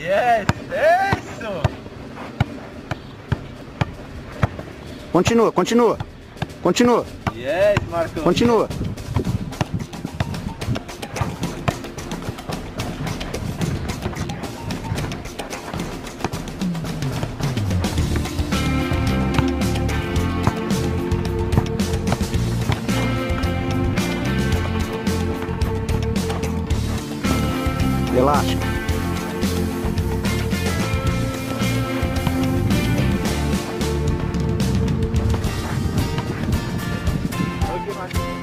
Yes, isso! Continua, continua. Continua, Yes, Marcão. continua. Elástico. watching.